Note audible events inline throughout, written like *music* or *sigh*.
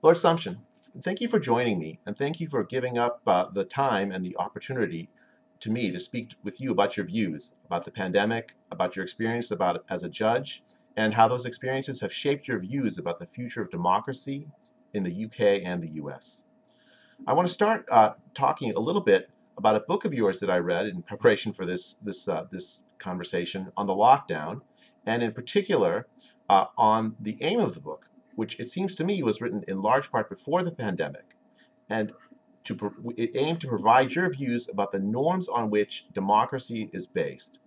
Lord Sumption, thank you for joining me, and thank you for giving up uh, the time and the opportunity to me to speak with you about your views about the pandemic, about your experience about as a judge, and how those experiences have shaped your views about the future of democracy in the UK and the US. I want to start uh, talking a little bit about a book of yours that I read in preparation for this, this, uh, this conversation on the lockdown, and in particular uh, on the aim of the book, which it seems to me was written in large part before the pandemic. And to, it aimed to provide your views about the norms on which democracy is based.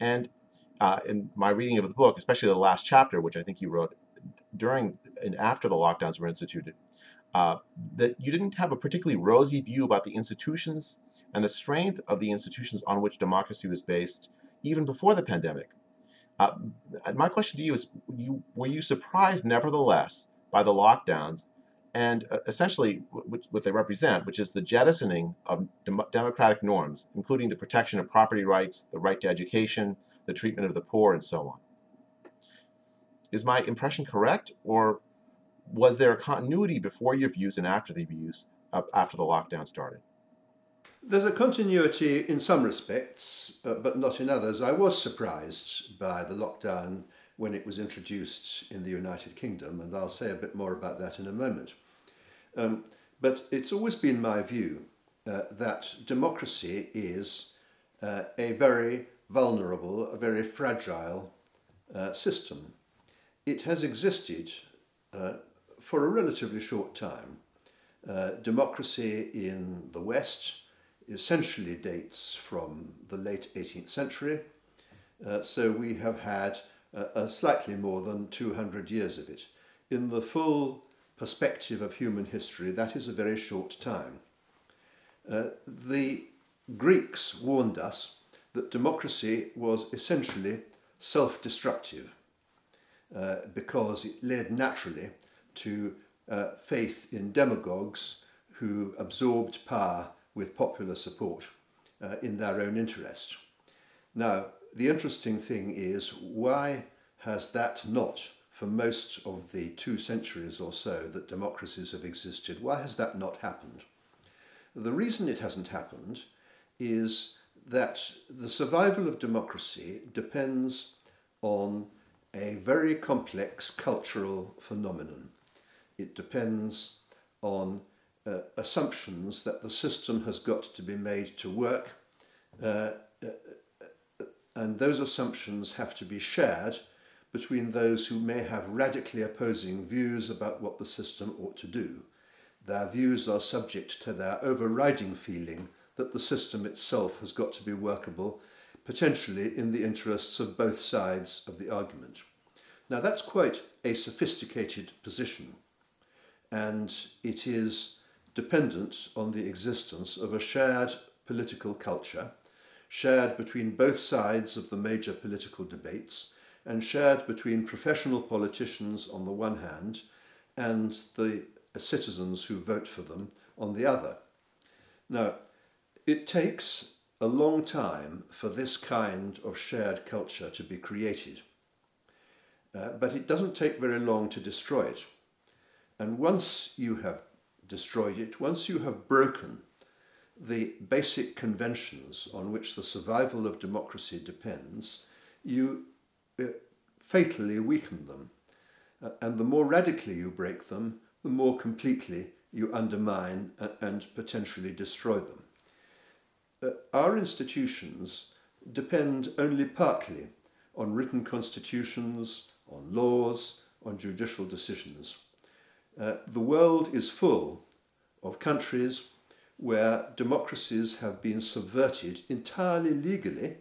And uh, in my reading of the book, especially the last chapter, which I think you wrote during and after the lockdowns were instituted, uh, that you didn't have a particularly rosy view about the institutions and the strength of the institutions on which democracy was based even before the pandemic. Uh, my question to you is, you, were you surprised nevertheless by the lockdowns and uh, essentially what they represent, which is the jettisoning of dem democratic norms, including the protection of property rights, the right to education, the treatment of the poor, and so on. Is my impression correct, or was there a continuity before your views and after the views uh, after the lockdown started? There's a continuity in some respects, but, but not in others. I was surprised by the lockdown when it was introduced in the United Kingdom, and I'll say a bit more about that in a moment. Um, but it's always been my view uh, that democracy is uh, a very vulnerable, a very fragile uh, system. It has existed uh, for a relatively short time. Uh, democracy in the West essentially dates from the late 18th century, uh, so we have had a slightly more than 200 years of it. In the full perspective of human history, that is a very short time. Uh, the Greeks warned us that democracy was essentially self-destructive uh, because it led naturally to uh, faith in demagogues who absorbed power with popular support uh, in their own interest. Now, the interesting thing is why has that not, for most of the two centuries or so that democracies have existed, why has that not happened? The reason it hasn't happened is that the survival of democracy depends on a very complex cultural phenomenon. It depends on uh, assumptions that the system has got to be made to work, uh, uh, uh and those assumptions have to be shared between those who may have radically opposing views about what the system ought to do. Their views are subject to their overriding feeling that the system itself has got to be workable, potentially in the interests of both sides of the argument. Now that's quite a sophisticated position, and it is dependent on the existence of a shared political culture, shared between both sides of the major political debates, and shared between professional politicians on the one hand and the citizens who vote for them on the other. Now, it takes a long time for this kind of shared culture to be created, uh, but it doesn't take very long to destroy it. And once you have destroyed it, once you have broken the basic conventions on which the survival of democracy depends, you uh, fatally weaken them. Uh, and the more radically you break them, the more completely you undermine and, and potentially destroy them. Uh, our institutions depend only partly on written constitutions, on laws, on judicial decisions. Uh, the world is full of countries where democracies have been subverted entirely legally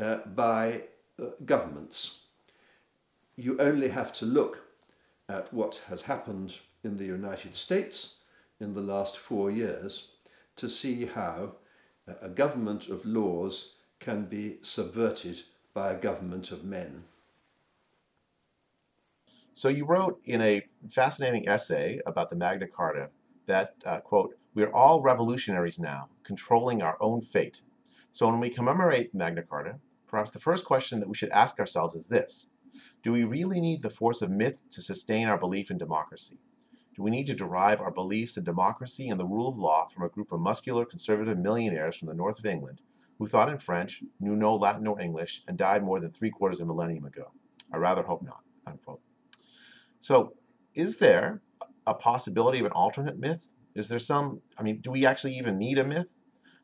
uh, by uh, governments. You only have to look at what has happened in the United States in the last four years to see how a government of laws can be subverted by a government of men. So you wrote in a fascinating essay about the Magna Carta that, uh, quote, we're all revolutionaries now, controlling our own fate. So when we commemorate Magna Carta, Perhaps the first question that we should ask ourselves is this. Do we really need the force of myth to sustain our belief in democracy? Do we need to derive our beliefs in democracy and the rule of law from a group of muscular conservative millionaires from the north of England who thought in French, knew no Latin or English, and died more than three quarters of a millennium ago? I rather hope not. So, is there a possibility of an alternate myth? Is there some? I mean, do we actually even need a myth?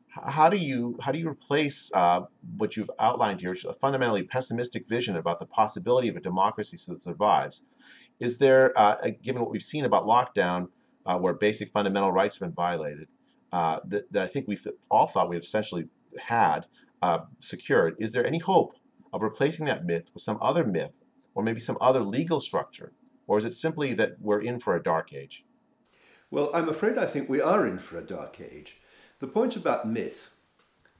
How do you how do you replace uh, what you've outlined here, which is a fundamentally pessimistic vision about the possibility of a democracy that survives? Is there, uh, given what we've seen about lockdown, uh, where basic fundamental rights have been violated, uh, that, that, I think we th all thought we had essentially had uh, secured, is there any hope of replacing that myth with some other myth or maybe some other legal structure? Or is it simply that we're in for a dark age? Well, I'm afraid I think we are in for a dark age. The point about myth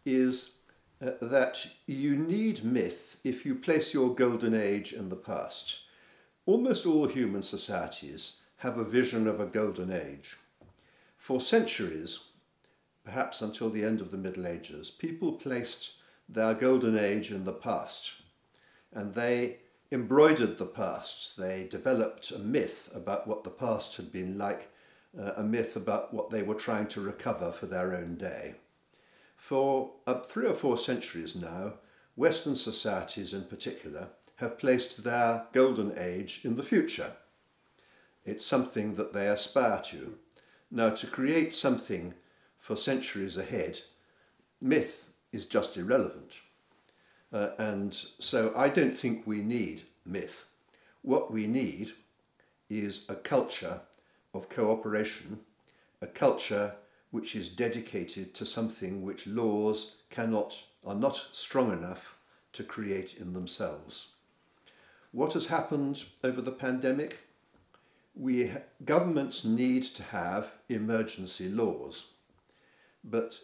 is uh, that you need myth if you place your golden age in the past. Almost all human societies have a vision of a golden age. For centuries, perhaps until the end of the Middle Ages, people placed their golden age in the past and they embroidered the past. They developed a myth about what the past had been like, uh, a myth about what they were trying to recover for their own day. For uh, three or four centuries now, Western societies in particular have placed their golden age in the future. It's something that they aspire to. Now, to create something for centuries ahead, myth is just irrelevant. Uh, and so I don't think we need myth. What we need is a culture of cooperation, a culture which is dedicated to something which laws cannot, are not strong enough to create in themselves. What has happened over the pandemic? We, governments need to have emergency laws but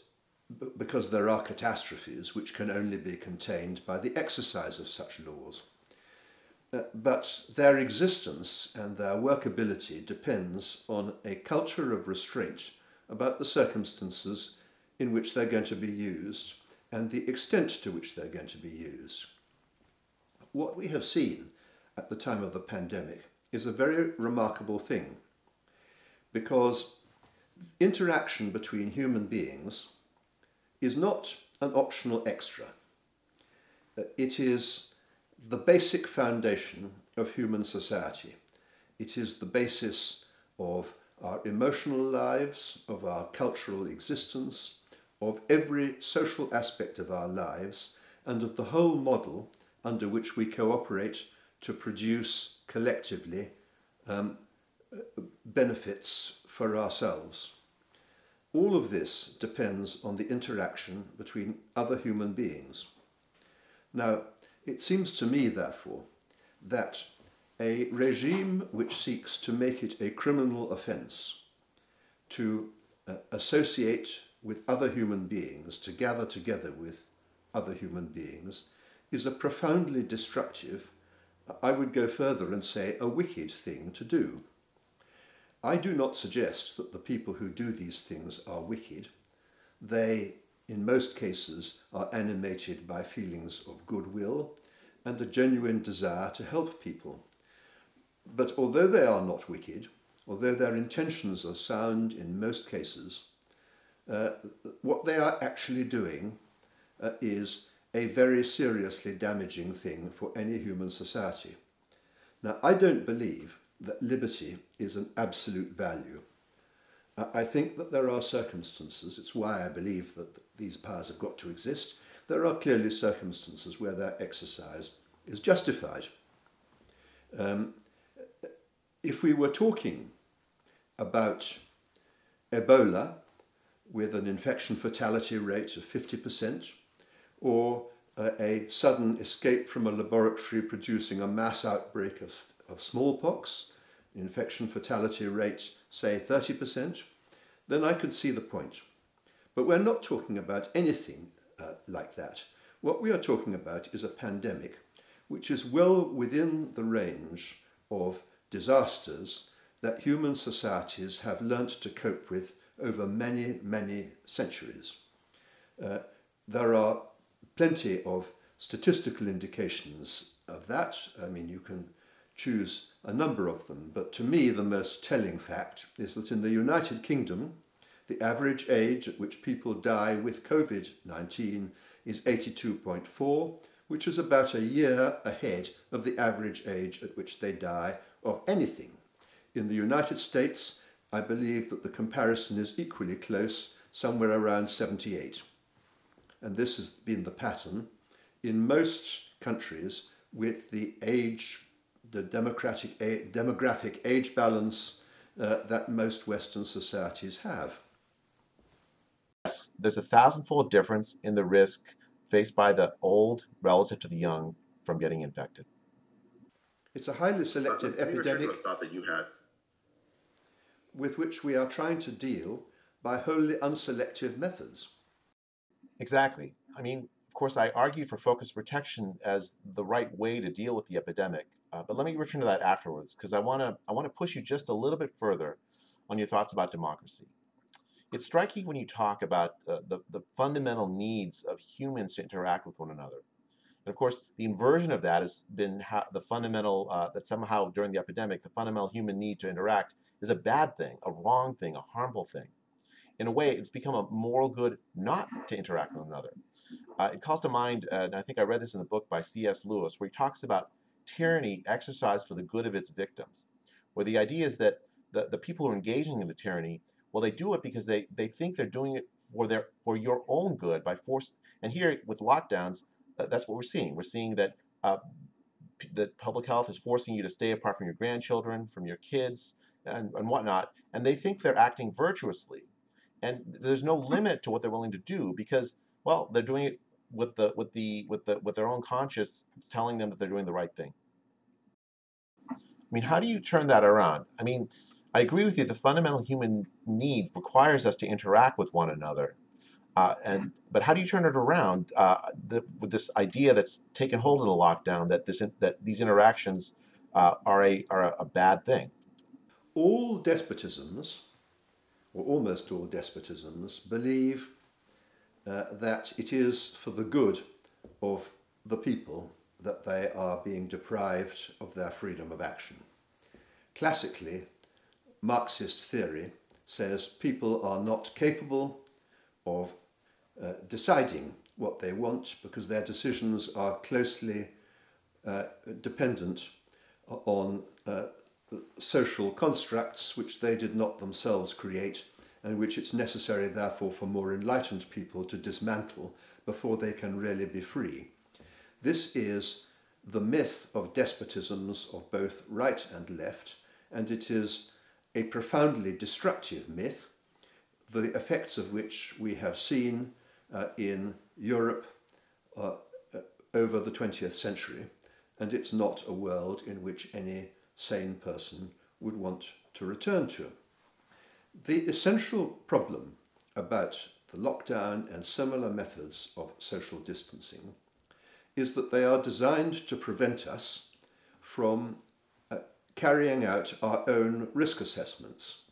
because there are catastrophes which can only be contained by the exercise of such laws. Uh, but their existence and their workability depends on a culture of restraint about the circumstances in which they're going to be used and the extent to which they're going to be used. What we have seen at the time of the pandemic is a very remarkable thing because interaction between human beings is not an optional extra. Uh, it is the basic foundation of human society. It is the basis of our emotional lives, of our cultural existence, of every social aspect of our lives, and of the whole model under which we cooperate to produce collectively um, uh, benefits for ourselves. All of this depends on the interaction between other human beings. Now, it seems to me, therefore, that a regime which seeks to make it a criminal offence to uh, associate with other human beings, to gather together with other human beings, is a profoundly destructive, I would go further and say a wicked thing to do. I do not suggest that the people who do these things are wicked. They, in most cases, are animated by feelings of goodwill and a genuine desire to help people. But although they are not wicked, although their intentions are sound in most cases, uh, what they are actually doing uh, is a very seriously damaging thing for any human society. Now, I don't believe that liberty is an absolute value. I think that there are circumstances, it's why I believe that these powers have got to exist, there are clearly circumstances where their exercise is justified. Um, if we were talking about Ebola with an infection fatality rate of 50%, or a sudden escape from a laboratory producing a mass outbreak of of smallpox, infection fatality rate, say 30%, then I could see the point. But we're not talking about anything uh, like that. What we are talking about is a pandemic which is well within the range of disasters that human societies have learnt to cope with over many, many centuries. Uh, there are plenty of statistical indications of that. I mean, you can choose a number of them, but to me the most telling fact is that in the United Kingdom, the average age at which people die with COVID 19 is 82.4, which is about a year ahead of the average age at which they die of anything. In the United States, I believe that the comparison is equally close, somewhere around 78. And this has been the pattern in most countries with the age, the democratic, demographic age balance uh, that most Western societies have. Yes, there's a thousandfold difference in the risk faced by the old relative to the young from getting infected. It's a highly selective epidemic thought that you had. with which we are trying to deal by wholly unselective methods. Exactly. I mean, of course, I argue for focused protection as the right way to deal with the epidemic. Uh, but let me return to that afterwards because I want to I want to push you just a little bit further on your thoughts about democracy. It's striking when you talk about uh, the, the fundamental needs of humans to interact with one another. And of course, the inversion of that has been the fundamental, uh, that somehow during the epidemic, the fundamental human need to interact is a bad thing, a wrong thing, a harmful thing. In a way, it's become a moral good not to interact with another. Uh, it calls to mind, uh, and I think I read this in the book by C.S. Lewis, where he talks about tyranny exercised for the good of its victims, where the idea is that the, the people who are engaging in the tyranny well, they do it because they, they think they're doing it for their for your own good by force. And here with lockdowns, uh, that's what we're seeing. We're seeing that uh, that public health is forcing you to stay apart from your grandchildren, from your kids, and, and whatnot. And they think they're acting virtuously. And there's no limit to what they're willing to do because, well, they're doing it with the with the with the with their own conscience telling them that they're doing the right thing. I mean, how do you turn that around? I mean, I agree with you. The fundamental human need requires us to interact with one another. Uh, and but how do you turn it around uh, the, with this idea that's taken hold of the lockdown that this that these interactions uh, are a are a, a, bad thing? All despotisms, or almost all despotisms, believe uh, that it is for the good of the people that they are being deprived of their freedom of action. Classically, Marxist theory says people are not capable of uh, deciding what they want because their decisions are closely uh, dependent on uh, social constructs which they did not themselves create and which it's necessary therefore for more enlightened people to dismantle before they can really be free. This is the myth of despotisms of both right and left and it is a profoundly destructive myth, the effects of which we have seen uh, in Europe uh, uh over the 20th century, and it's not a world in which any sane person would want to return to. The essential problem about the lockdown and similar methods of social distancing is that they are designed to prevent us from carrying out our own risk assessments.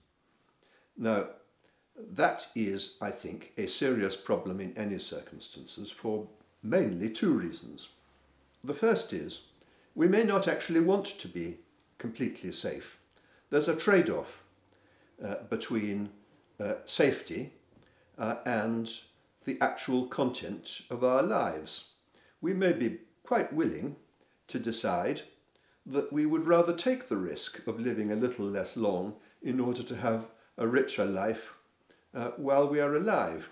Now, that is, I think, a serious problem in any circumstances for mainly two reasons. The first is we may not actually want to be completely safe. There's a trade off uh, between uh, safety uh, and the actual content of our lives. We may be quite willing to decide that we would rather take the risk of living a little less long in order to have a richer life uh, while we are alive.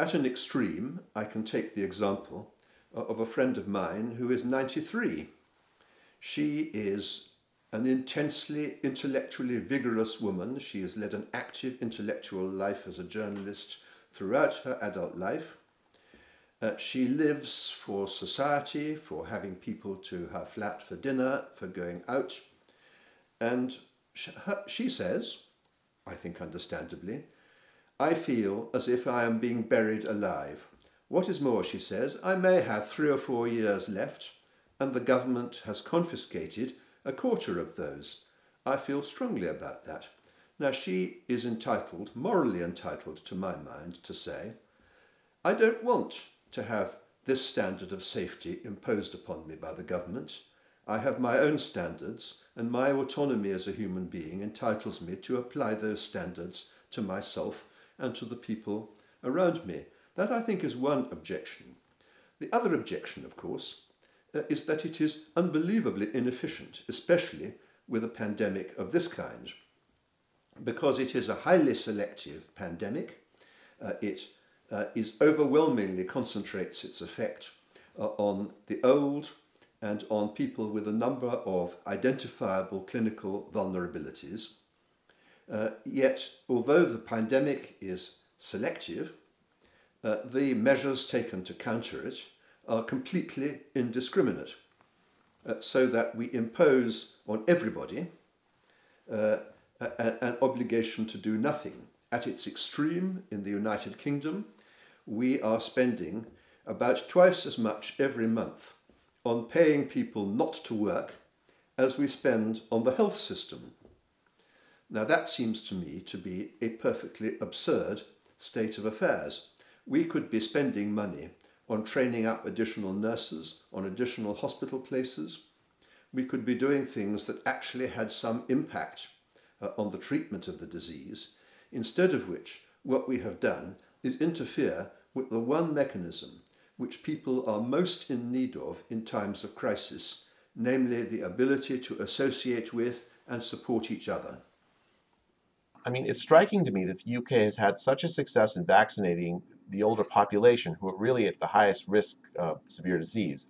At an extreme, I can take the example of a friend of mine who is 93. She is an intensely intellectually vigorous woman. She has led an active intellectual life as a journalist throughout her adult life. Uh, she lives for society, for having people to her flat for dinner, for going out. And she, her, she says, I think understandably, I feel as if I am being buried alive. What is more, she says, I may have three or four years left, and the government has confiscated a quarter of those. I feel strongly about that. Now, she is entitled, morally entitled to my mind, to say, I don't want to have this standard of safety imposed upon me by the government. I have my own standards, and my autonomy as a human being entitles me to apply those standards to myself and to the people around me. That, I think, is one objection. The other objection, of course, is that it is unbelievably inefficient, especially with a pandemic of this kind, because it is a highly selective pandemic. Uh, it uh, is overwhelmingly concentrates its effect uh, on the old and on people with a number of identifiable clinical vulnerabilities. Uh, yet, although the pandemic is selective, uh, the measures taken to counter it are completely indiscriminate, uh, so that we impose on everybody uh, a, an obligation to do nothing. At its extreme in the United Kingdom, we are spending about twice as much every month on paying people not to work as we spend on the health system. Now that seems to me to be a perfectly absurd state of affairs. We could be spending money on training up additional nurses, on additional hospital places. We could be doing things that actually had some impact uh, on the treatment of the disease, instead of which what we have done is interfere with the one mechanism which people are most in need of in times of crisis, namely the ability to associate with and support each other. I mean, it's striking to me that the UK has had such a success in vaccinating the older population who are really at the highest risk of severe disease.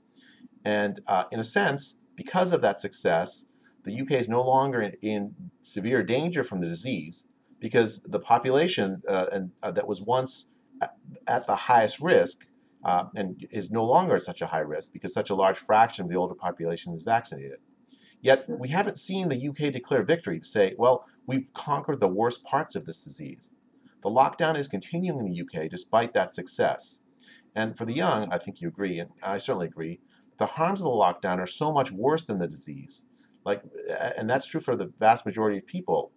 And uh, in a sense, because of that success, the UK is no longer in, in severe danger from the disease because the population uh, and, uh, that was once at, at the highest risk uh, and is no longer at such a high risk because such a large fraction of the older population is vaccinated. Yet we haven't seen the UK declare victory to say, well, we've conquered the worst parts of this disease. The lockdown is continuing in the UK despite that success. And for the young, I think you agree, and I certainly agree, the harms of the lockdown are so much worse than the disease. Like, and that's true for the vast majority of people.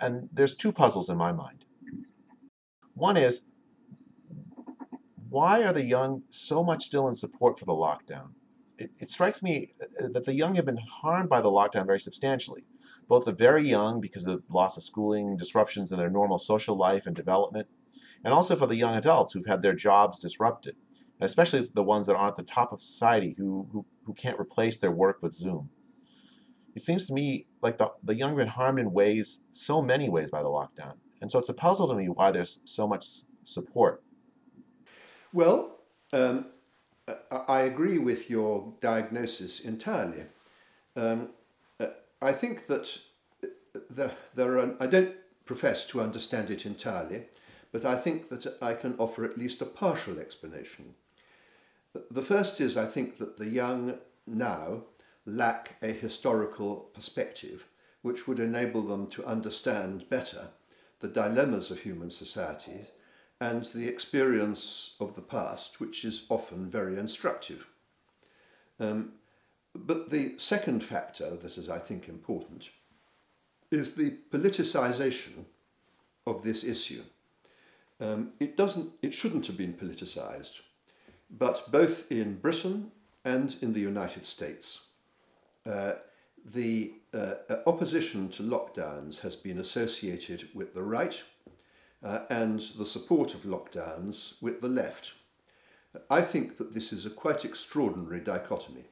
And there's two puzzles in my mind. One is why are the young so much still in support for the lockdown? It, it, strikes me uh, that the young have been harmed by the lockdown very substantially. Both the very young, because of loss of schooling, disruptions in their normal social life and development, and also for the young adults who've had their jobs disrupted, especially the ones that aren't at the top of society who, who, who can't replace their work with Zoom. It seems to me like the, the young have been harmed in ways, so many ways by the lockdown. And so it's a puzzle to me why there's so much support well, um, I agree with your diagnosis entirely. Um, I think that the, there are, I don't profess to understand it entirely, but I think that I can offer at least a partial explanation. The first is I think that the young now lack a historical perspective which would enable them to understand better the dilemmas of human societies and the experience of the past, which is often very instructive. Um, but the second factor that is, I think, important is the politicisation of this issue. Um, it doesn't, it shouldn't have been politicised, but both in Britain and in the United States, uh, the uh, opposition to lockdowns has been associated with the right uh, and the support of lockdowns with the left. I think that this is a quite extraordinary dichotomy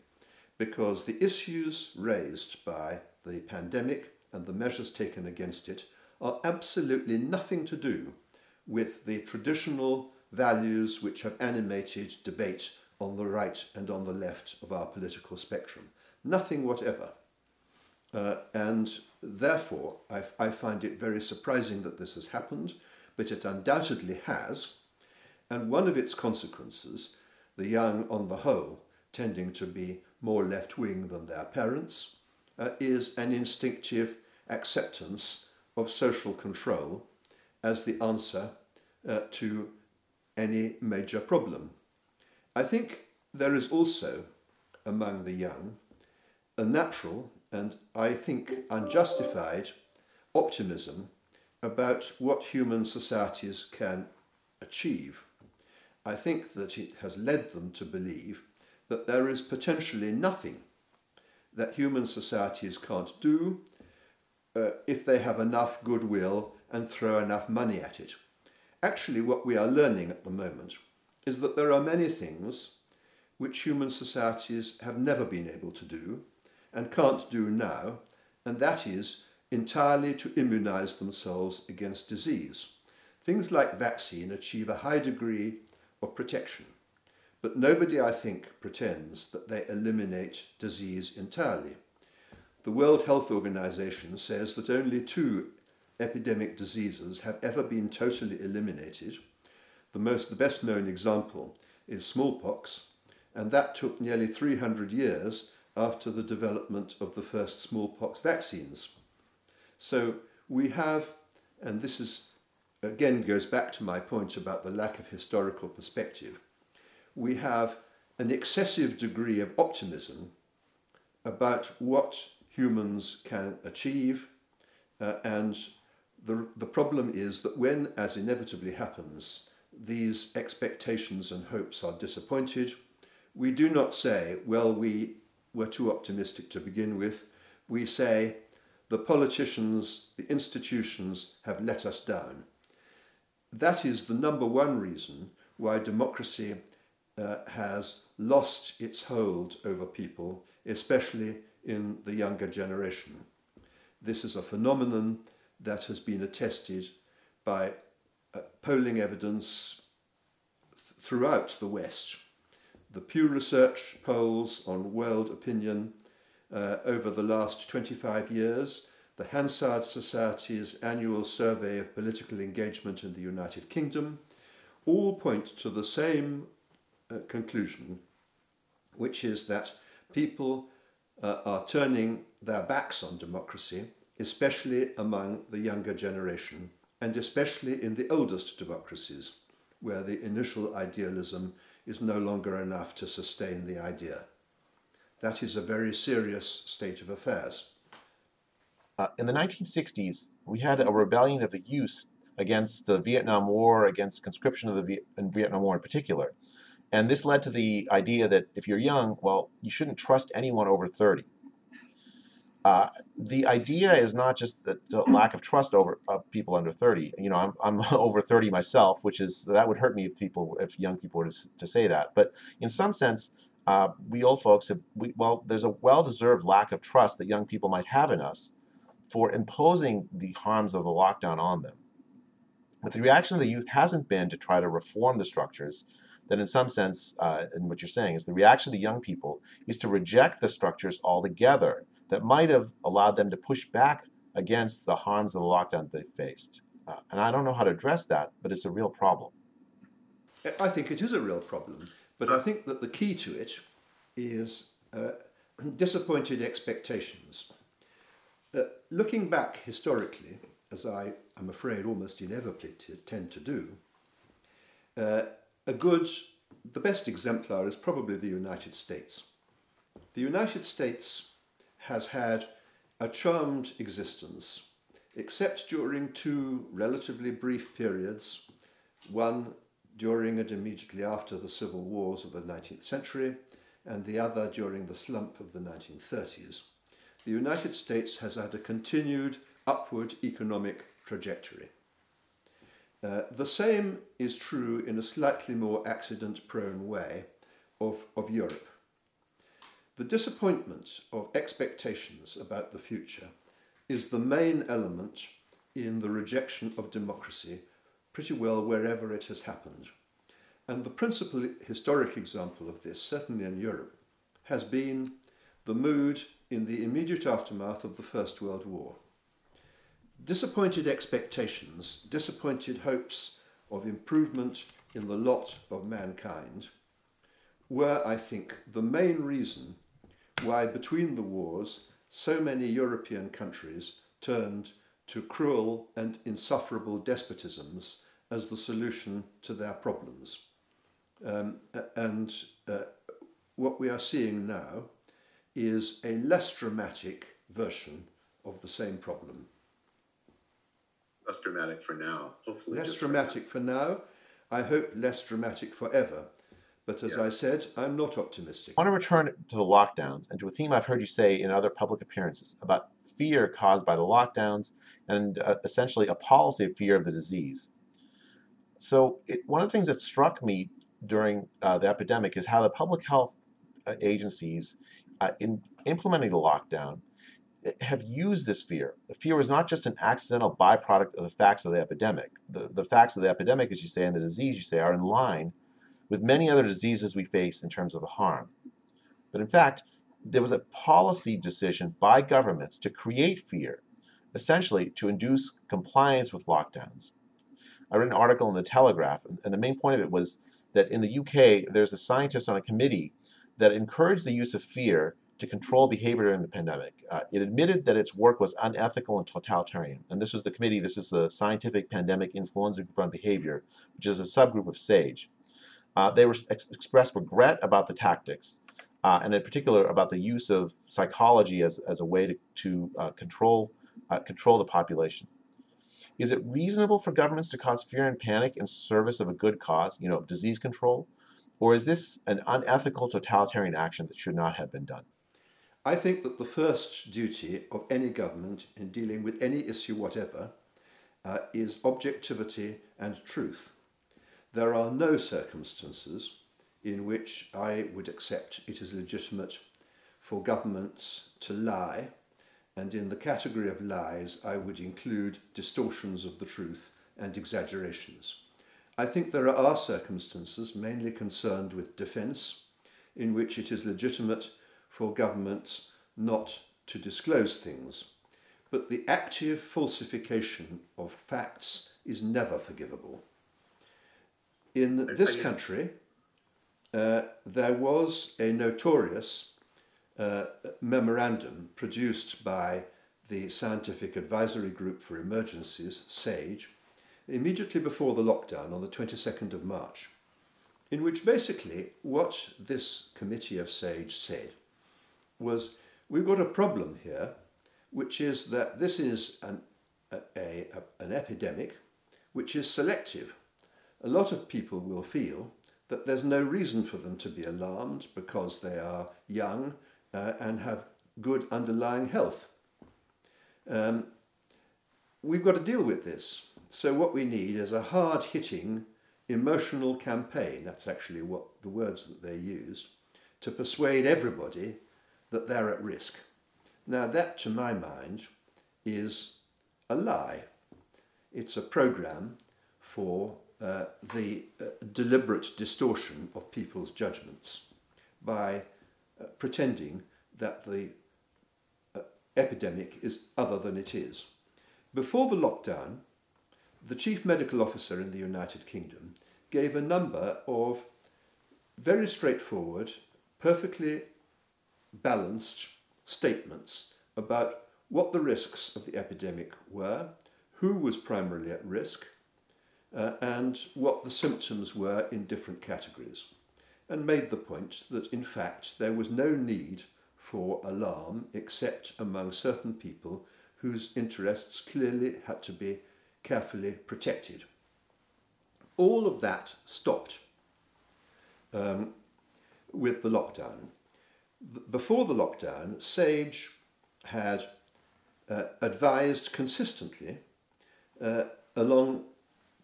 because the issues raised by the pandemic and the measures taken against it are absolutely nothing to do with the traditional values which have animated debate on the right and on the left of our political spectrum. Nothing whatever. Uh, and therefore, I, I find it very surprising that this has happened but it undoubtedly has, and one of its consequences, the young on the whole tending to be more left wing than their parents, uh, is an instinctive acceptance of social control as the answer uh, to any major problem. I think there is also among the young a natural and I think unjustified optimism about what human societies can achieve. I think that it has led them to believe that there is potentially nothing that human societies can't do uh, if they have enough goodwill and throw enough money at it. Actually, what we are learning at the moment is that there are many things which human societies have never been able to do and can't do now, and that is entirely to immunize themselves against disease. Things like vaccine achieve a high degree of protection, but nobody, I think, pretends that they eliminate disease entirely. The World Health Organization says that only two epidemic diseases have ever been totally eliminated. The most, the best known example is smallpox, and that took nearly 300 years after the development of the first smallpox vaccines. So we have, and this is again goes back to my point about the lack of historical perspective, we have an excessive degree of optimism about what humans can achieve uh, and the, the problem is that when, as inevitably happens, these expectations and hopes are disappointed, we do not say, well, we were too optimistic to begin with. We say, the politicians, the institutions have let us down. That is the number one reason why democracy uh, has lost its hold over people, especially in the younger generation. This is a phenomenon that has been attested by uh, polling evidence th throughout the West. The Pew Research polls on world opinion uh, over the last 25 years, the Hansard Society's annual survey of political engagement in the United Kingdom, all point to the same uh, conclusion, which is that people uh, are turning their backs on democracy especially among the younger generation, and especially in the oldest democracies, where the initial idealism is no longer enough to sustain the idea. That is a very serious state of affairs. Uh, in the 1960s, we had a rebellion of the youth against the Vietnam War, against conscription of the Viet Vietnam War in particular. And this led to the idea that if you're young, well, you shouldn't trust anyone over 30. Uh, the idea is not just the, the lack of trust over uh, people under 30. You know, I'm, I'm *laughs* over 30 myself, which is that would hurt me if people, if young people were to, to say that. But in some sense, uh, we old folks have, we, well, there's a well-deserved lack of trust that young people might have in us for imposing the harms of the lockdown on them. But the reaction of the youth hasn't been to try to reform the structures, that in some sense, uh, in what you're saying, is the reaction of the young people is to reject the structures altogether that might have allowed them to push back against the harms of the lockdown they faced. Uh, and I don't know how to address that, but it's a real problem. I think it is a real problem, but I think that the key to it is uh, *clears throat* disappointed expectations. Uh, looking back historically, as I am afraid almost inevitably tend to do, uh, a good, the best exemplar is probably the United States. The United States has had a charmed existence, except during two relatively brief periods, one during and immediately after the civil wars of the 19th century, and the other during the slump of the 1930s. The United States has had a continued upward economic trajectory. Uh, the same is true in a slightly more accident-prone way of, of Europe. The disappointment of expectations about the future is the main element in the rejection of democracy pretty well wherever it has happened. And the principal historic example of this, certainly in Europe, has been the mood in the immediate aftermath of the First World War. Disappointed expectations, disappointed hopes of improvement in the lot of mankind were, I think, the main reason why between the wars so many European countries turned to cruel and insufferable despotisms as the solution to their problems. Um, and uh, what we are seeing now is a less dramatic version of the same problem. Less dramatic for now, hopefully. Less dramatic for now. I hope less dramatic forever. But as yes. I said, I'm not optimistic. I want to return to the lockdowns and to a theme I've heard you say in other public appearances about fear caused by the lockdowns and uh, essentially a policy of fear of the disease. So, it, one of the things that struck me during uh, the epidemic is how the public health uh, agencies, uh, in implementing the lockdown, have used this fear. The fear was not just an accidental byproduct of the facts of the epidemic. The, the facts of the epidemic, as you say, and the disease, you say, are in line with many other diseases we face in terms of the harm. But in fact, there was a policy decision by governments to create fear, essentially to induce compliance with lockdowns. I read an article in the Telegraph, and the main point of it was that in the UK, there's a scientist on a committee that encouraged the use of fear to control behavior during the pandemic. Uh, it admitted that its work was unethical and totalitarian. And this is the committee, this is the Scientific Pandemic Influenza Group on Behavior, which is a subgroup of SAGE. Uh, they ex expressed regret about the tactics, uh, and in particular about the use of psychology as, as a way to, to uh, control, uh, control the population. Is it reasonable for governments to cause fear and panic in service of a good cause, you know, disease control? Or is this an unethical totalitarian action that should not have been done? I think that the first duty of any government in dealing with any issue whatever uh, is objectivity and truth. There are no circumstances in which I would accept it is legitimate for governments to lie, and in the category of lies, I would include distortions of the truth and exaggerations. I think there are circumstances, mainly concerned with defence, in which it is legitimate for governments not to disclose things. But the active falsification of facts is never forgivable. In this country, uh, there was a notorious uh, memorandum produced by the Scientific Advisory Group for Emergencies, SAGE, immediately before the lockdown on the 22nd of March, in which basically what this committee of SAGE said was we've got a problem here, which is that this is an, a, a, an epidemic which is selective a lot of people will feel that there's no reason for them to be alarmed because they are young uh, and have good underlying health. Um, we've got to deal with this. So what we need is a hard-hitting emotional campaign, that's actually what the words that they used, to persuade everybody that they're at risk. Now that, to my mind, is a lie. It's a program for uh, the uh, deliberate distortion of people's judgments by uh, pretending that the uh, epidemic is other than it is. Before the lockdown, the chief medical officer in the United Kingdom gave a number of very straightforward, perfectly balanced statements about what the risks of the epidemic were, who was primarily at risk, uh, and what the symptoms were in different categories, and made the point that in fact there was no need for alarm except among certain people whose interests clearly had to be carefully protected. All of that stopped um, with the lockdown. Before the lockdown, SAGE had uh, advised consistently uh, along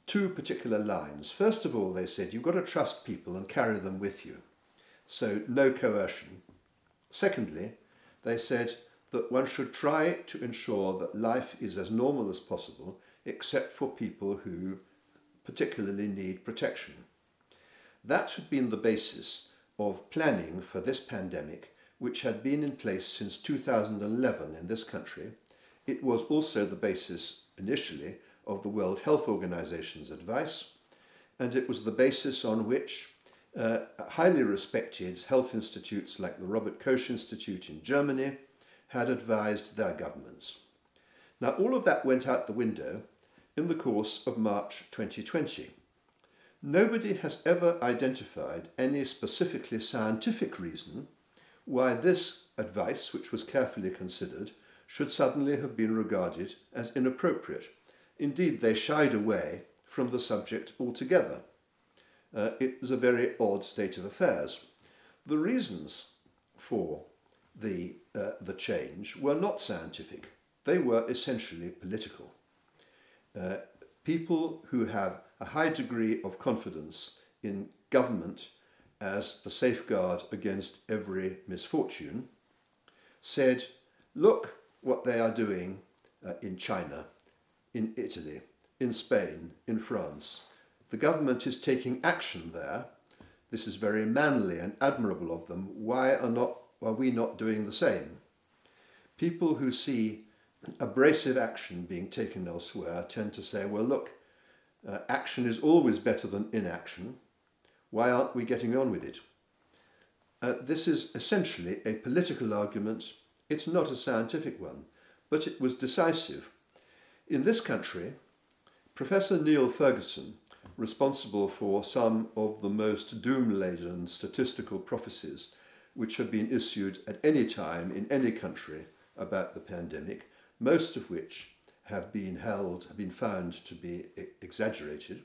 two particular lines. First of all, they said, you've got to trust people and carry them with you. So no coercion. Secondly, they said that one should try to ensure that life is as normal as possible, except for people who particularly need protection. That had been the basis of planning for this pandemic, which had been in place since 2011 in this country. It was also the basis initially of the World Health Organization's advice, and it was the basis on which uh, highly respected health institutes like the Robert Koch Institute in Germany had advised their governments. Now, all of that went out the window in the course of March 2020. Nobody has ever identified any specifically scientific reason why this advice, which was carefully considered, should suddenly have been regarded as inappropriate. Indeed, they shied away from the subject altogether. uh, it was a very odd state of affairs. The reasons for the, uh, the change were not scientific, they were essentially political. Uh, people who have a high degree of confidence in government as the safeguard against every misfortune said, look what they are doing uh, in China, in Italy, in Spain, in France. The government is taking action there. This is very manly and admirable of them. Why are, not, are we not doing the same? People who see abrasive action being taken elsewhere tend to say, well, look, uh, action is always better than inaction. Why aren't we getting on with it? Uh, this is essentially a political argument. It's not a scientific one, but it was decisive. In this country, Professor Neil Ferguson, responsible for some of the most doom-laden statistical prophecies which have been issued at any time in any country about the pandemic, most of which have been held, have been found to be exaggerated,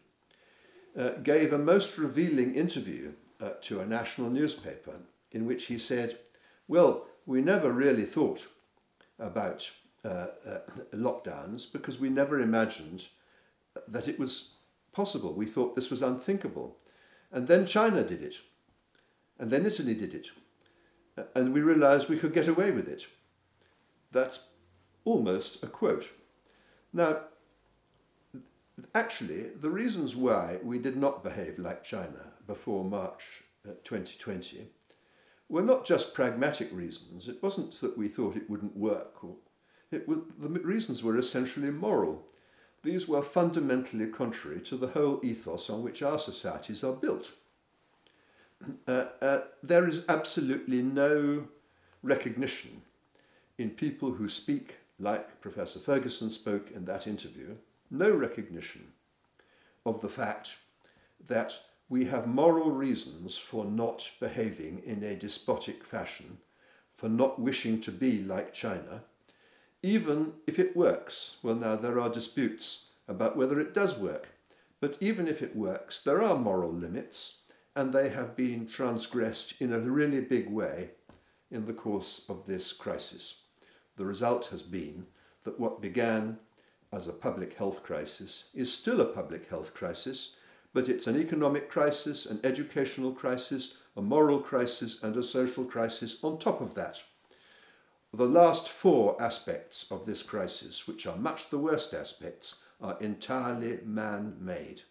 uh, gave a most revealing interview uh, to a national newspaper in which he said, well, we never really thought about uh, uh lockdowns because we never imagined that it was possible. We thought this was unthinkable. And then China did it. And then Italy did it. And we realized we could get away with it. That's almost a quote. Now, actually, the reasons why we did not behave like China before March uh, 2020 were not just pragmatic reasons. It wasn't that we thought it wouldn't work. Or it was, the reasons were essentially moral. These were fundamentally contrary to the whole ethos on which our societies are built. *clears throat* Uh, uh, there is absolutely no recognition in people who speak like Professor Ferguson spoke in that interview, no recognition of the fact that we have moral reasons for not behaving in a despotic fashion, for not wishing to be like China, even if it works. Well, now there are disputes about whether it does work, but even if it works, there are moral limits, and they have been transgressed in a really big way in the course of this crisis. The result has been that what began as a public health crisis is still a public health crisis, but it's an economic crisis, an educational crisis, a moral crisis, and a social crisis on top of that. The last four aspects of this crisis, which are much the worst aspects, are entirely man-made.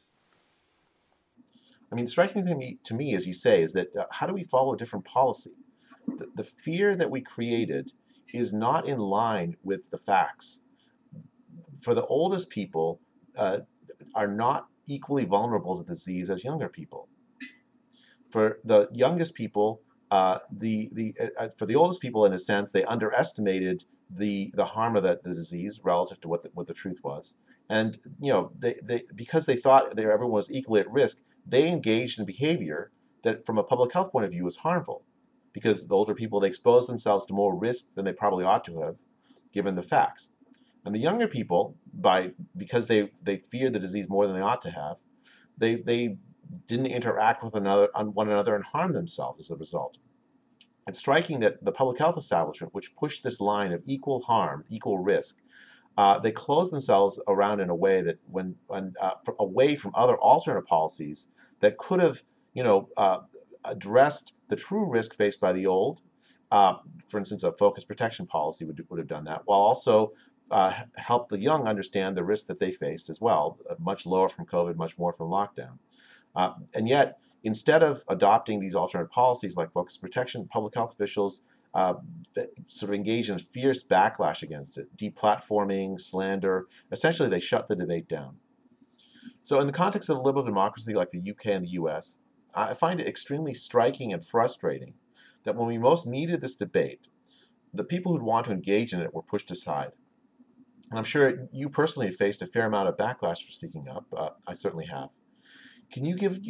I mean, the striking thing to me, as you say, is that uh, how do we follow a different policy? The, the fear that we created is not in line with the facts. For the oldest people uh, are not equally vulnerable to disease as younger people. For the youngest people, uh, the the uh, for the oldest people, in a sense, they underestimated the the harm of the, the disease relative to what the, what the truth was, and you know they, they because they thought that everyone was equally at risk, they engaged in behavior that, from a public health point of view, was harmful because the older people, they expose themselves to more risk than they probably ought to have, given the facts. And the younger people, by because they, they fear the disease more than they ought to have, they, they didn't interact with another, on one another and harm themselves as a result. It's striking that the public health establishment, which pushed this line of equal harm, equal risk, uh, they closed themselves around in a way that when, when uh, away from other alternate policies that could have you know, uh, addressed the true risk faced by the old. Uh, for instance, a focus protection policy would, would have done that, while also uh, help the young understand the risk that they faced as well, uh, much lower from COVID, much more from lockdown. Uh, and yet, instead of adopting these alternate policies like focus protection, public health officials uh, sort of engaged in fierce backlash against it, deplatforming, slander. Essentially, they shut the debate down. So in the context of a liberal democracy like the UK and the US, I find it extremely striking and frustrating that when we most needed this debate, the people who'd want to engage in it were pushed aside. And I'm sure you personally faced a fair amount of backlash for speaking up. Uh, I certainly have. Can you give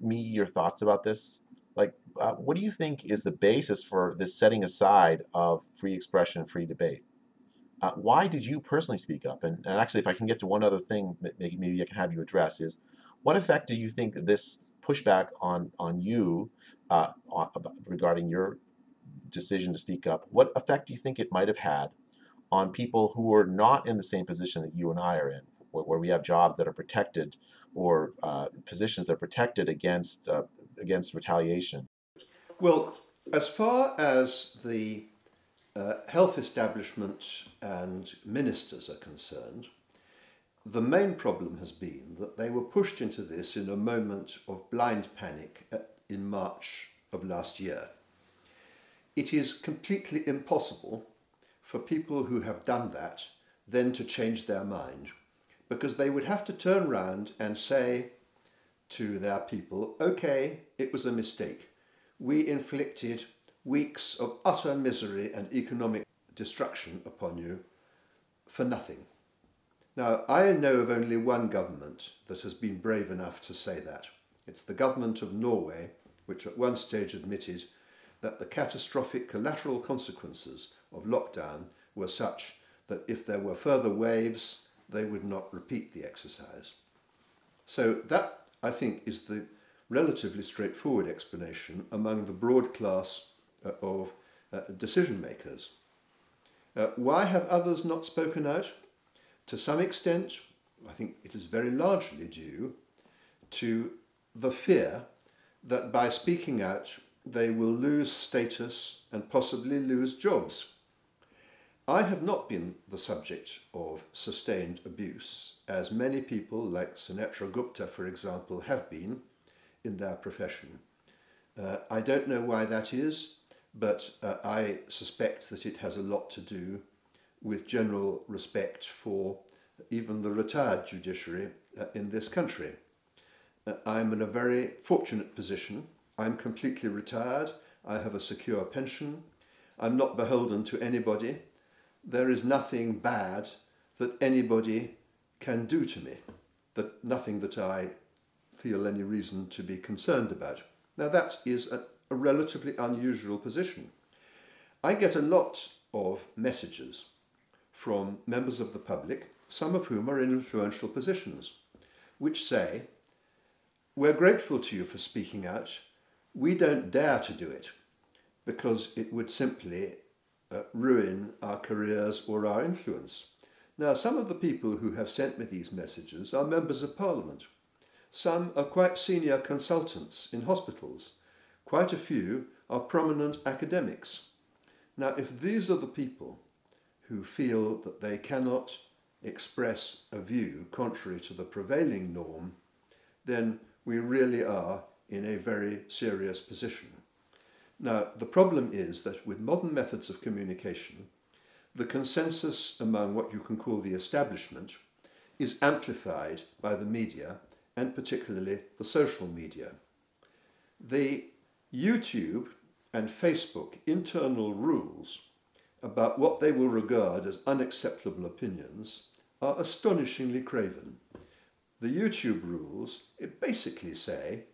me your thoughts about this? Like, uh, what do you think is the basis for this setting aside of free expression and free debate? Uh, why did you personally speak up? And, and, actually, if I can get to one other thing, maybe, maybe I can have you address is, what effect do you think this pushback on on you uh, regarding your decision to speak up. What effect do you think it might have had on people who are not in the same position that you and I are in, where, where we have jobs that are protected or uh, positions that are protected against uh, against retaliation? Well, as far as the uh, health establishment and ministers are concerned, the main problem has been that they were pushed into this in a moment of blind panic in March of last year. It is completely impossible for people who have done that then to change their mind because they would have to turn round and say to their people, okay, it was a mistake. We inflicted weeks of utter misery and economic destruction upon you for nothing. Now, I know of only one government that has been brave enough to say that. It's the government of Norway, which at one stage admitted that the catastrophic collateral consequences of lockdown were such that if there were further waves, they would not repeat the exercise. So that, I think, is the relatively straightforward explanation among the broad class uh, of uh, decision makers. Uh, why have others not spoken out? To some extent, I think it is very largely due to the fear that by speaking out they will lose status and possibly lose jobs. I have not been the subject of sustained abuse, as many people, like Sunetra Gupta, for example, have been in their profession. Uh, I don't know why that is, but uh, I suspect that it has a lot to do with general respect for even the retired judiciary uh, in this country. Uh, I'm in a very fortunate position. I'm completely retired. I have a secure pension. I'm not beholden to anybody. There is nothing bad that anybody can do to me, that nothing that I feel any reason to be concerned about. Now that is a, a relatively unusual position. I get a lot of messages from members of the public, some of whom are in influential positions, which say, we're grateful to you for speaking out. We don't dare to do it because it would simply uh, ruin our careers or our influence. Now, some of the people who have sent me these messages are members of parliament. Some are quite senior consultants in hospitals. Quite a few are prominent academics. Now, if these are the people who feel that they cannot express a view contrary to the prevailing norm, then we really are in a very serious position. Now, the problem is that with modern methods of communication, the consensus among what you can call the establishment is amplified by the media and particularly the social media. The YouTube and Facebook internal rules about what they will regard as unacceptable opinions are astonishingly craven. The YouTube rules it basically say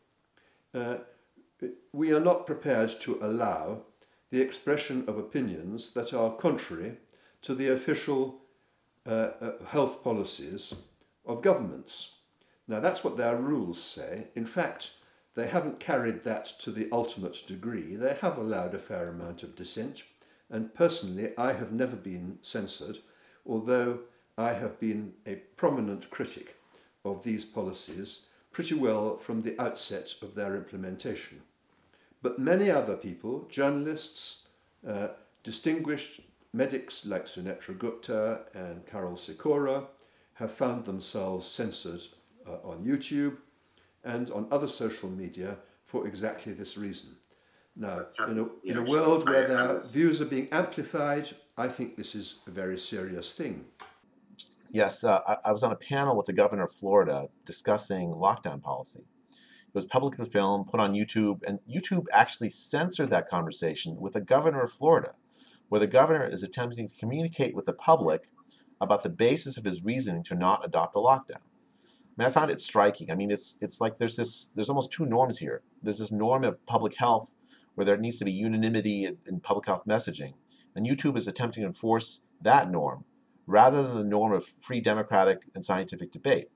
uh, we are not prepared to allow the expression of opinions that are contrary to the official uh, uh, health policies of governments. Now that's what their rules say. In fact, they haven't carried that to the ultimate degree. They have allowed a fair amount of dissent. And personally, I have never been censored, although I have been a prominent critic of these policies pretty well from the outset of their implementation. But many other people, journalists, uh, distinguished medics like Sunetra Gupta and Karol Sikora, have found themselves censored uh, on YouTube and on other social media for exactly this reason. Now, in a, in a world where their views are being amplified, I think this is a very serious thing. Yes, uh, I, I, was on a panel with the governor of Florida discussing lockdown policy. It was publicly filmed, put on YouTube, and YouTube actually censored that conversation with the governor of Florida, where the governor is attempting to communicate with the public about the basis of his reasoning to not adopt a lockdown. I mean, I found it striking. I mean, it's it's like there's this there's almost two norms here. There's this norm of public health where there needs to be unanimity in, in public health messaging, and YouTube is attempting to enforce that norm rather than the norm of free democratic and scientific debate.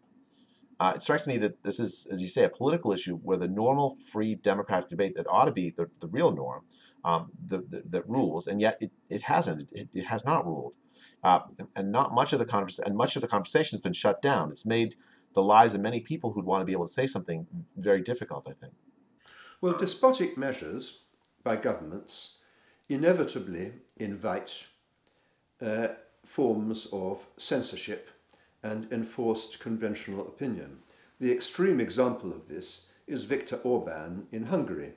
Uh, it strikes me that this is, as you say, a political issue where the normal, free, democratic debate that ought to be the, the real norm um, the, the, that rules, and yet it, it hasn't. It, it has not ruled, uh, and not much of the conversation and much of the conversation has been shut down. It's made the lives of many people who'd want to be able to say something very difficult. I think. Well, despotic measures by governments inevitably invite uh, forms of censorship and enforced conventional opinion. The extreme example of this is Viktor Orban in Hungary,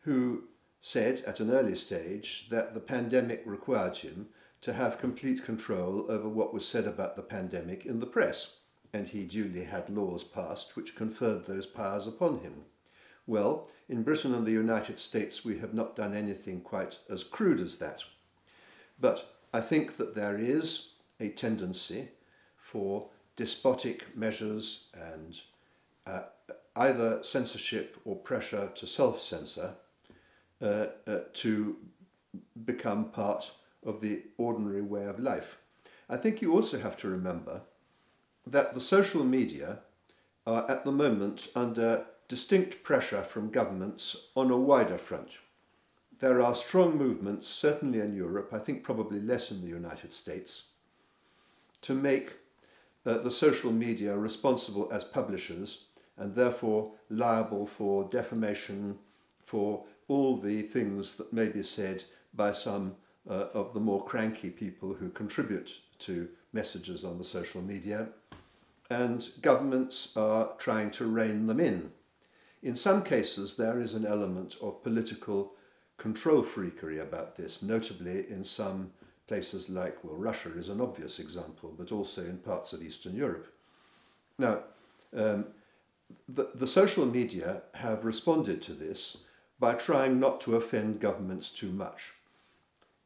who said at an early stage that the pandemic required him to have complete control over what was said about the pandemic in the press, and he duly had laws passed which conferred those powers upon him. Well, in Britain and the United States, we have not done anything quite as crude as that. But I think that there is a tendency for despotic measures and uh, either censorship or pressure to self censor uh, uh, to become part of the ordinary way of life. I think you also have to remember that the social media are at the moment under distinct pressure from governments on a wider front. There are strong movements, certainly in Europe, I think probably less in the United States, to make uh, the social media responsible as publishers and therefore liable for defamation, for all the things that may be said by some uh, of the more cranky people who contribute to messages on the social media. And governments are trying to rein them in. In some cases, there is an element of political control freakery about this, notably in some places like, well, Russia is an obvious example, but also in parts of Eastern Europe. Now, um, the, the social media have responded to this by trying not to offend governments too much.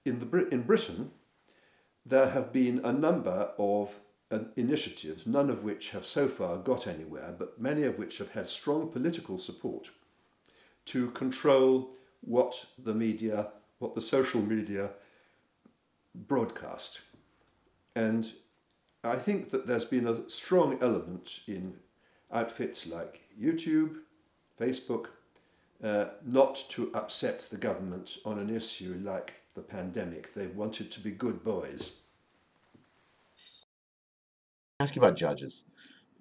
In, the, in Britain, there have been a number of initiatives, none of which have so far got anywhere, but many of which have had strong political support to control what the media, what the social media broadcast. And I think that there's been a strong element in outfits like YouTube, Facebook, uh, not to upset the government on an issue like the pandemic. They wanted to be good boys. Ask you about judges.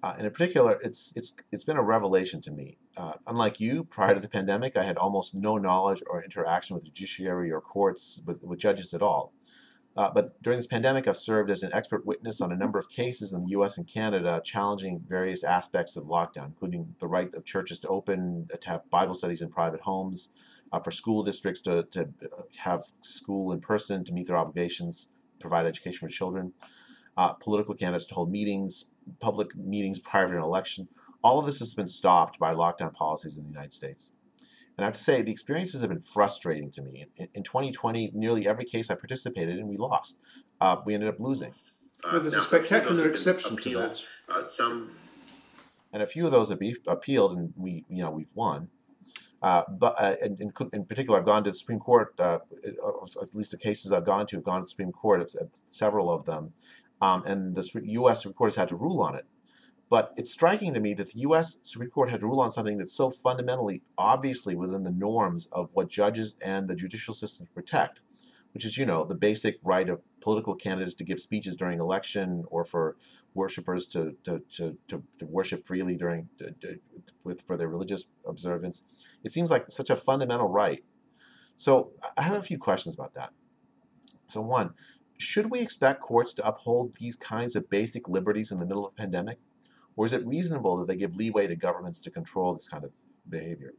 Uh, and in particular, it's it's it's been a revelation to me. Uh, unlike you, prior to the pandemic, I had almost no knowledge or interaction with judiciary or courts with, with judges at all. Uh, but during this pandemic, I've served as an expert witness on a number of cases in the U.S. and Canada challenging various aspects of lockdown, including the right of churches to open, to have Bible studies in private homes, uh, for school districts to, to have school in person to meet their obligations, provide education for children, uh, political candidates to hold meetings, public meetings prior to an election. All of this has been stopped by lockdown policies in the United States. And I have to say, the experiences have been frustrating to me. In, in 2020, nearly every case I participated in, we lost. Uh, we ended up losing. Uh, well, there's a spectacular exception to that. Uh, some, and a few of those have been appealed, and we, you know, we've won. Uh, but uh, in, in, particular, I've gone to the Supreme Court. Uh, at least the cases I've gone to have gone to the Supreme Court. At several of them, um, and the U.S. Supreme Court has had to rule on it. But it's striking to me that the U.S. Supreme Court had to rule on something that's so fundamentally, obviously within the norms of what judges and the judicial system protect, which is, you know, the basic right of political candidates to give speeches during election or for worshippers to, to, to, to, to worship freely during to, to, with, for their religious observance. It seems like such a fundamental right. So I have a few questions about that. So one, should we expect courts to uphold these kinds of basic liberties in the middle of a pandemic? Or is it reasonable that they give leeway to governments to control this kind of behavior?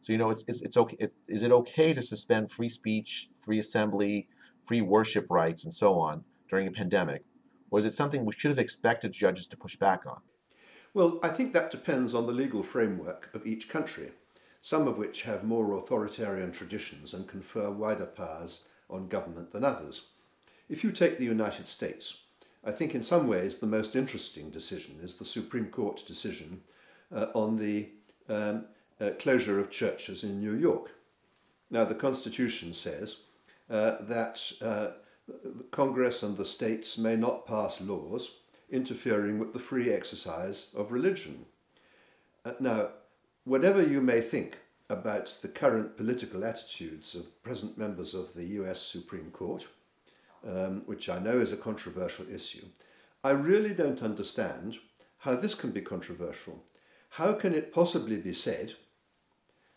So, you know, it's, it's, it's okay. It, is it okay to suspend free speech, free assembly, free worship rights, and so on during a pandemic? Or is it something we should have expected judges to push back on? Well, I think that depends on the legal framework of each country, some of which have more authoritarian traditions and confer wider powers on government than others. If you take the United States, I think in some ways the most interesting decision is the Supreme Court decision uh, on the um, uh, closure of churches in New York. Now, the Constitution says uh, that uh, Congress and the states may not pass laws interfering with the free exercise of religion. Uh, now, whatever you may think about the current political attitudes of present members of the US Supreme Court, um, which I know is a controversial issue, I really don't understand how this can be controversial. How can it possibly be said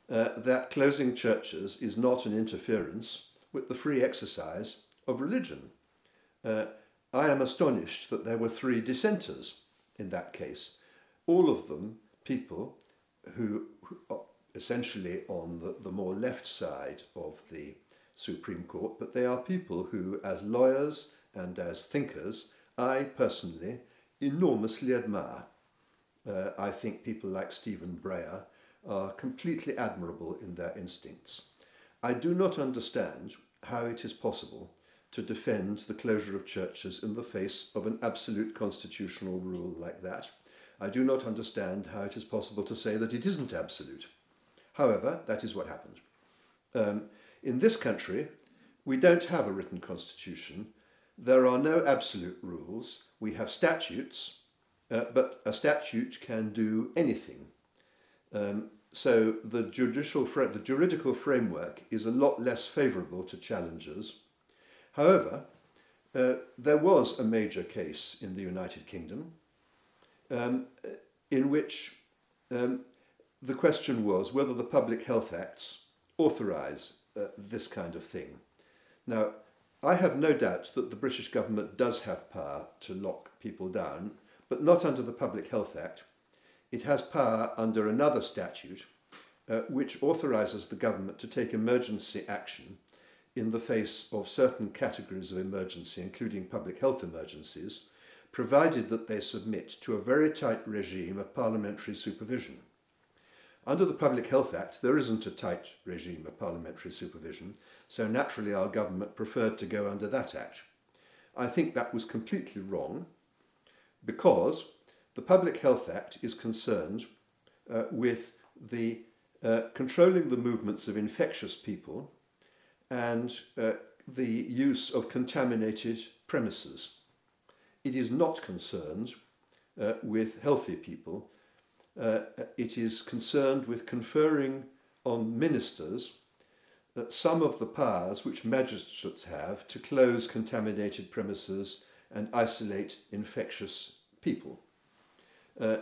uh, that closing churches is not an interference with the free exercise of religion? Uh, I am astonished that there were three dissenters in that case, all of them people who, who essentially on the, the more left side of the Supreme Court, but they are people who, as lawyers and as thinkers, I personally enormously admire. Uh, I think people like Stephen Breyer are completely admirable in their instincts. I do not understand how it is possible to defend the closure of churches in the face of an absolute constitutional rule like that. I do not understand how it is possible to say that it isn't absolute. However, that is what happened. Um, in this country, we don't have a written constitution. There are no absolute rules. We have statutes, uh, but a statute can do anything. Um, so the judicial the juridical framework is a lot less favourable to challengers. However, uh, there was a major case in the United Kingdom um, in which um, the question was whether the Public Health Acts authorise uh, this kind of thing. Now, I have no doubt that the British government does have power to lock people down, but not under the Public Health Act. It has power under another statute uh, which authorises the government to take emergency action in the face of certain categories of emergency, including public health emergencies, provided that they submit to a very tight regime of parliamentary supervision. Under the Public Health Act, there isn't a tight regime of parliamentary supervision, so naturally our government preferred to go under that act. I think that was completely wrong because the Public Health Act is concerned uh, with the uh, controlling the movements of infectious people and uh, the use of contaminated premises. It is not concerned uh, with healthy people uh, it is concerned with conferring on ministers uh, some of the powers which magistrates have to close contaminated premises and isolate infectious people. Uh,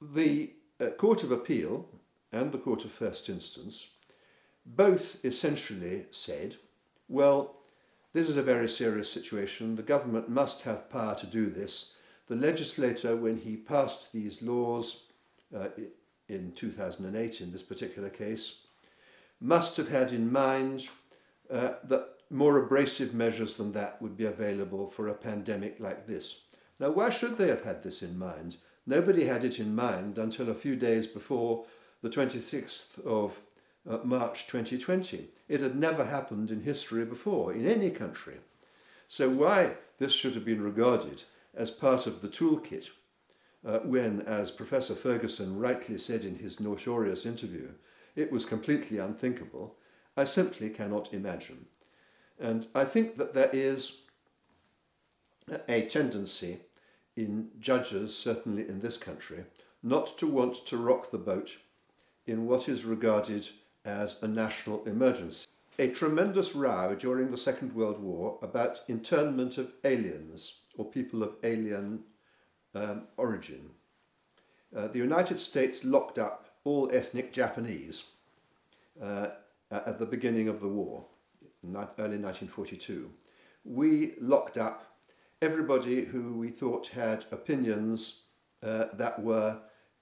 the uh, Court of Appeal and the Court of First Instance both essentially said, well, this is a very serious situation. The government must have power to do this. The legislator, when he passed these laws, uh, in 2008 in this particular case, must have had in mind uh, that more abrasive measures than that would be available for a pandemic like this. Now, why should they have had this in mind? Nobody had it in mind until a few days before the 26th of uh, March 2020. It had never happened in history before, in any country. So why this should have been regarded as part of the toolkit uh, when, as Professor Ferguson rightly said in his notorious interview, it was completely unthinkable, I simply cannot imagine. And I think that there is a tendency in judges, certainly in this country, not to want to rock the boat in what is regarded as a national emergency. A tremendous row during the Second World War about internment of aliens or people of alien um, origin. Uh, the United States locked up all ethnic Japanese uh, at the beginning of the war, early 1942. We locked up everybody who we thought had opinions uh, that were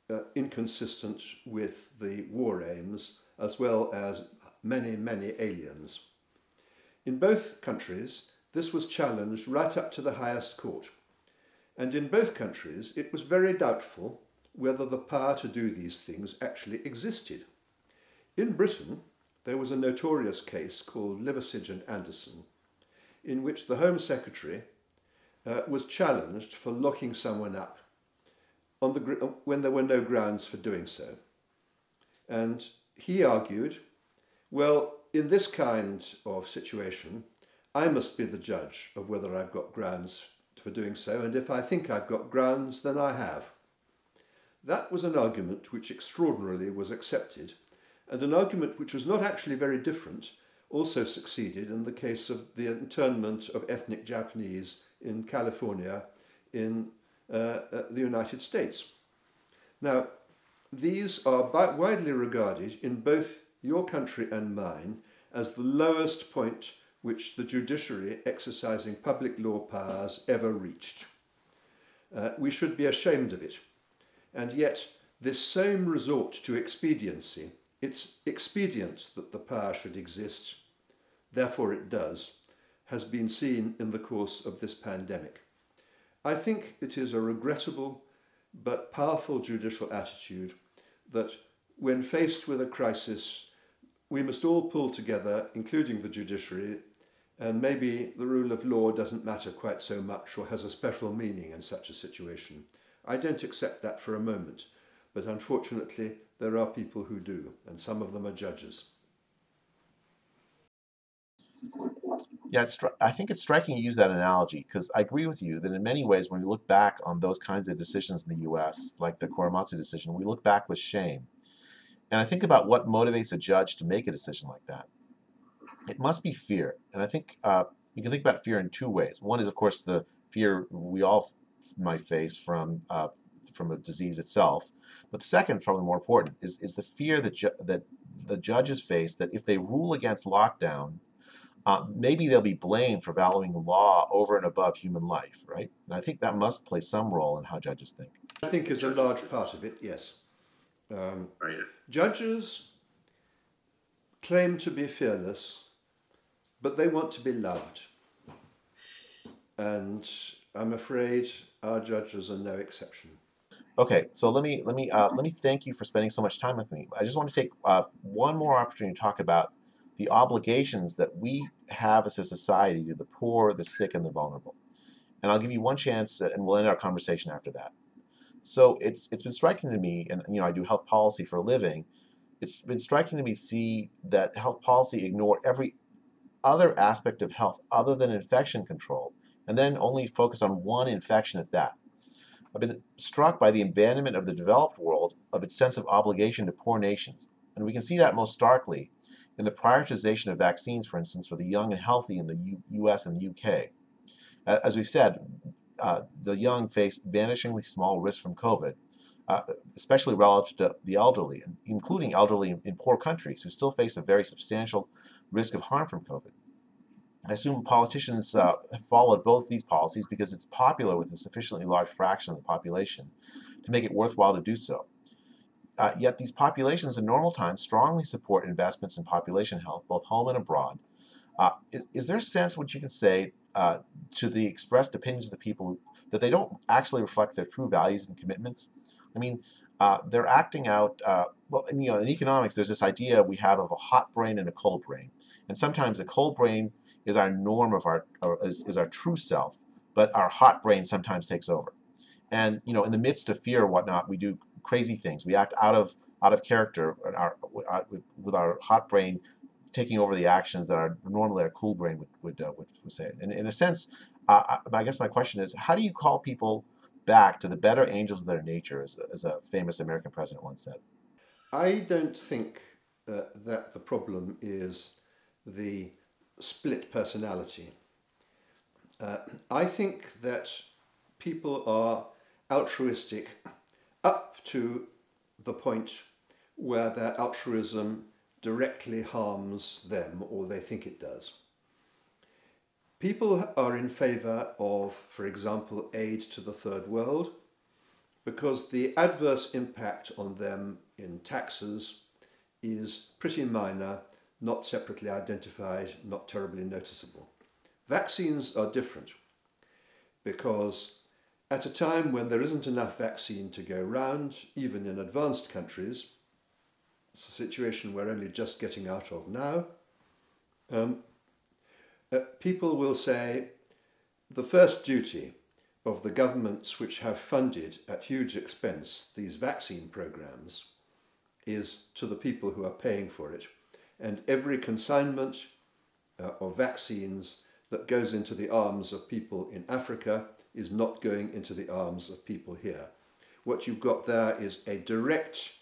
uh, inconsistent with the war aims, as well as many, many aliens. In both countries, this was challenged right up to the highest court and in both countries it was very doubtful whether the power to do these things actually existed. In Britain, there was a notorious case called Liversidge and Anderson, in which the Home Secretary uh, was challenged for locking someone up on the, when there were no grounds for doing so. And he argued, well, in this kind of situation, I must be the judge of whether I've got grounds for doing so, and if I think I've got grounds, then I have. That was an argument which extraordinarily was accepted, and an argument which was not actually very different also succeeded in the case of the internment of ethnic Japanese in California in uh, uh, the United States. Now, these are widely regarded in both your country and mine as the lowest point which the judiciary exercising public law powers ever reached. Uh, we should be ashamed of it. And yet, this same resort to expediency, it's expedient that the power should exist, therefore it does, has been seen in the course of this pandemic. I think it is a regrettable but powerful judicial attitude that when faced with a crisis, we must all pull together, including the judiciary, and maybe the rule of law doesn't matter quite so much or has a special meaning in such a situation. I don't accept that for a moment, but unfortunately there are people who do, and some of them are judges. Yeah, I think it's striking you use that analogy because I agree with you that in many ways, when we look back on those kinds of decisions in the U.S., like the Korematsu decision, we look back with shame. And I think about what motivates a judge to make a decision like that. It must be fear. And I think uh, you can think about fear in two ways. One is, of course, the fear we all might face from uh, from a disease itself. But the second, probably more important, is, is the fear that, ju- that the judges face that if they rule against lockdown, uh, maybe they'll be blamed for valuing the law over and above human life, right? And I think that must play some role in how judges think. I think is a large part of it, yes. Um, right. Judges claim to be fearless, but they want to be loved. And I'm afraid our judges are no exception. Okay, so let me let me uh, let me thank you for spending so much time with me. I just want to take uh, one more opportunity to talk about the obligations that we have as a society to the poor, the sick, and the vulnerable. And I'll give you one chance, and we'll end our conversation after that. So it's it's been striking to me, and you know I do health policy for a living. It's been striking to me see that health policy ignore every other aspect of health other than infection control, and then only focus on one infection at that. I've been struck by the abandonment of the developed world of its sense of obligation to poor nations, and we can see that most starkly in the prioritization of vaccines, for instance, for the young and healthy in the U US and the UK. As we've said, uh, the young face vanishingly small risk from COVID, uh, especially relative to the elderly, including elderly in poor countries who still face a very substantial risk of harm from COVID. I assume politicians uh, have followed both these policies because it's popular with a sufficiently large fraction of the population to make it worthwhile to do so. Uh, yet these populations in normal times strongly support investments in population health, both home and abroad. Uh, is, is, there a sense which you can say uh, to the expressed opinions of the people that they don't actually reflect their true values and commitments. I mean, uh, they're acting out. Uh, well, you know, in economics, there's this idea we have of a hot brain and a cold brain, and sometimes the cold brain is our norm of our is, is our true self, but our hot brain sometimes takes over. And you know, in the midst of fear or whatnot, we do crazy things. We act out of out of character our, with our hot brain taking over the actions that are normally our cool brain would would, uh, would, would say. And in a sense, uh, I guess my question is, how do you call people back to the better angels of their nature, as, as a famous American president once said? I don't think uh, that the problem is the split personality. Uh, I think that people are altruistic up to the point where their altruism directly harms them or they think it does. People are in favour of, for example, aid to the third world because the adverse impact on them in taxes is pretty minor, not separately identified, not terribly noticeable. Vaccines are different because at a time when there isn't enough vaccine to go round, even in advanced countries, it's a situation we're only just getting out of now. Um, uh, people will say the first duty of the governments which have funded at huge expense these vaccine programs is to the people who are paying for it. And every consignment uh, of vaccines that goes into the arms of people in Africa is not going into the arms of people here. What you've got there is a direct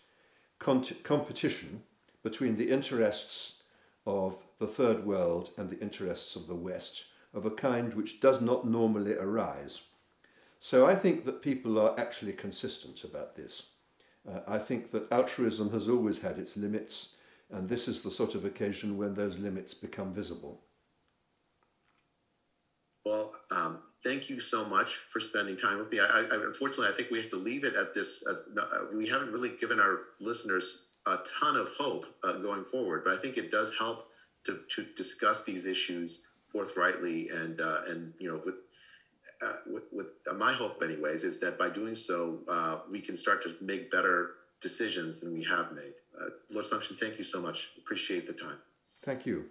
competition between the interests of the third world and the interests of the West of a kind which does not normally arise. So I think that people are actually consistent about this. Uh, I think that altruism has always had its limits, and this is the sort of occasion when those limits become visible. Well, um, thank you so much for spending time with me. I, I, unfortunately, I think we have to leave it at this. Uh, uh, we haven't really given our listeners a ton of hope uh, going forward, but I think it does help to, to discuss these issues forthrightly and uh, and you know with. Uh, with, with uh, my hope, anyways, is that by doing so, we can start to make better decisions than we have made. Uh, Lord Sumption, thank you so much. Appreciate the time. Thank you.